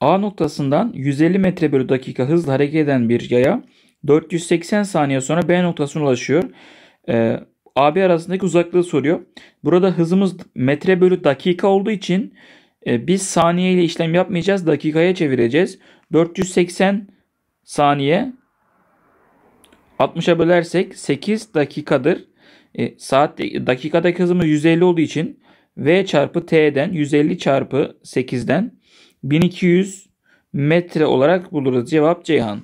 A noktasından 150 metre bölü dakika hızla hareket eden bir yaya 480 saniye sonra B noktasına ulaşıyor. Ee, AB arasındaki uzaklığı soruyor. Burada hızımız metre bölü dakika olduğu için e, biz saniye ile işlem yapmayacağız. Dakikaya çevireceğiz. 480 saniye 60'a bölersek 8 dakikadır. E, saat dakikadaki hızımız 150 olduğu için V çarpı T'den 150 çarpı 8'den 1200 metre olarak buluruz. Cevap Ceyhan.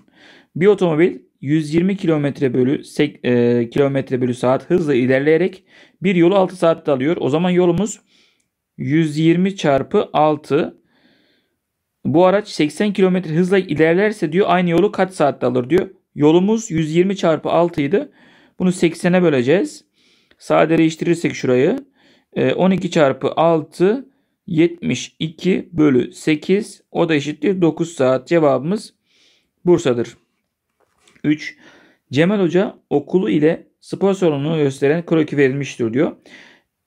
Bir otomobil 120 km bölü e, kilometre bölü saat hızla ilerleyerek bir yolu 6 saatte alıyor. O zaman yolumuz 120 çarpı 6. Bu araç 80 km hızla ilerlerse diyor aynı yolu kaç saatte alır diyor. Yolumuz 120 çarpı 6 idi. Bunu 80'e böleceğiz. Sadeleştirirsek şurayı. 12 çarpı 6 72 bölü 8 o da eşittir 9 saat cevabımız Bursa'dır. 3. Cemal Hoca okulu ile spor salonunu gösteren kroki verilmiştir diyor.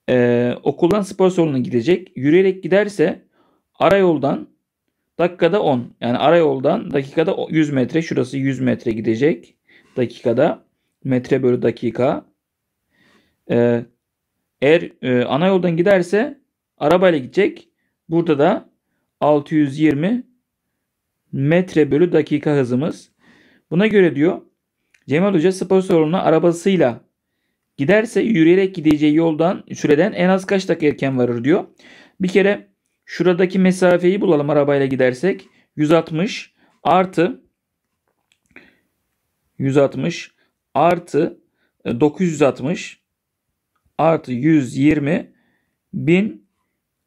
Ee, okuldan spor salonuna gidecek. Yürüyerek giderse arayoldan dakikada 10. Yani arayoldan dakikada 100 metre. Şurası 100 metre gidecek. Dakikada metre bölü dakika. Ee, eğer e, ana yoldan giderse arabayla gidecek. Burada da 620 metre bölü dakika hızımız. Buna göre diyor Cemal Hoca spor salonuna arabasıyla giderse yürüyerek gideceği yoldan süreden en az kaç dakika erken varır diyor. Bir kere şuradaki mesafeyi bulalım arabayla gidersek 160 artı 160 artı 960 e, artı 120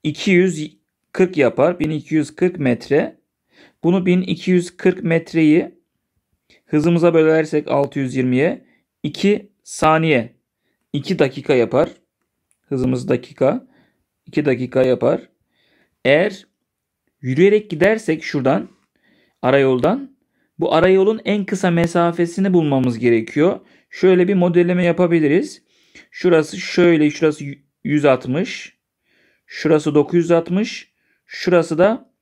1240 yapar. 1240 metre. Bunu 1240 metreyi hızımıza bölersek 620'ye 2 saniye 2 dakika yapar. Hızımız dakika 2 dakika yapar. Eğer yürüyerek gidersek şuradan arayoldan bu arayolun en kısa mesafesini bulmamız gerekiyor. Şöyle bir modelleme yapabiliriz. Şurası şöyle şurası 160. Şurası 960. Şurası da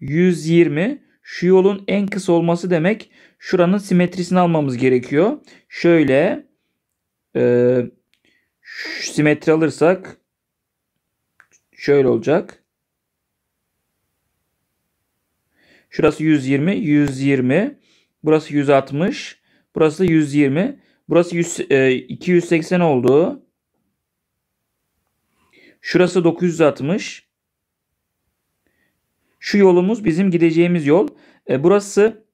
120. Şu yolun en kısa olması demek şuranın simetrisini almamız gerekiyor. Şöyle e, simetri alırsak şöyle olacak. Şurası 120, 120. Burası 160. Burası 120. Burası 100, e, 280 oldu. Şurası 960. Şu yolumuz bizim gideceğimiz yol. E, burası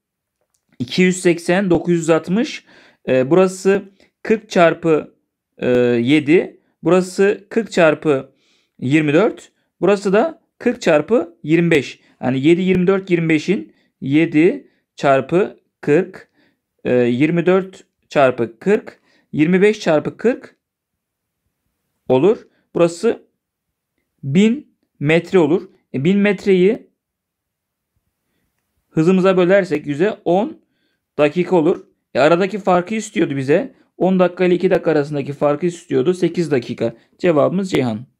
280, 960. E, burası 40 çarpı e, 7. Burası 40 çarpı 24. Burası da 40 çarpı 25. Yani 7, 24, 25'in 7 çarpı 40. E, 24 çarpı 40. 25 çarpı 40 olur. Burası 1000 metre olur. E, 1000 metreyi hızımıza bölersek 100'e 10 dakika olur. E, aradaki farkı istiyordu bize. 10 dakika ile 2 dakika arasındaki farkı istiyordu. 8 dakika. Cevabımız Ceyhan.